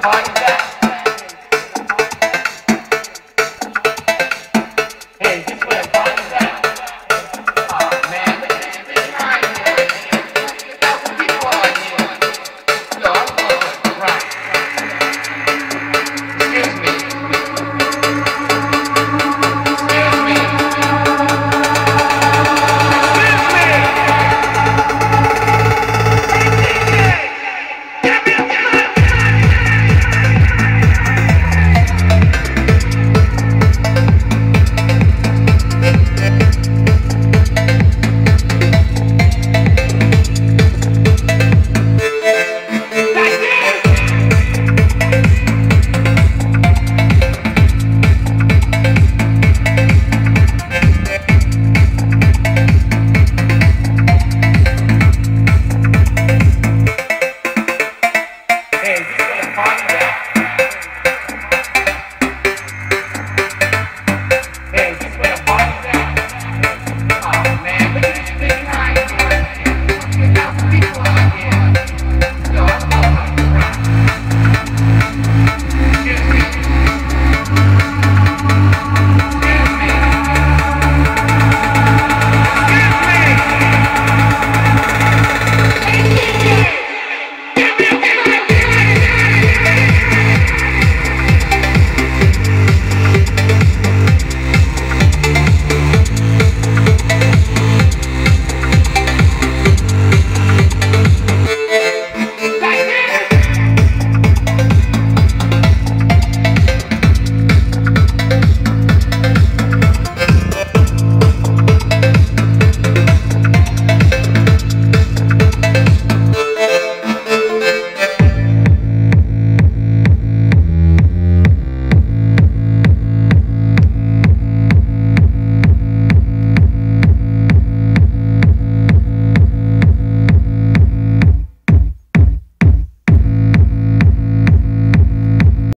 podcast. Monday.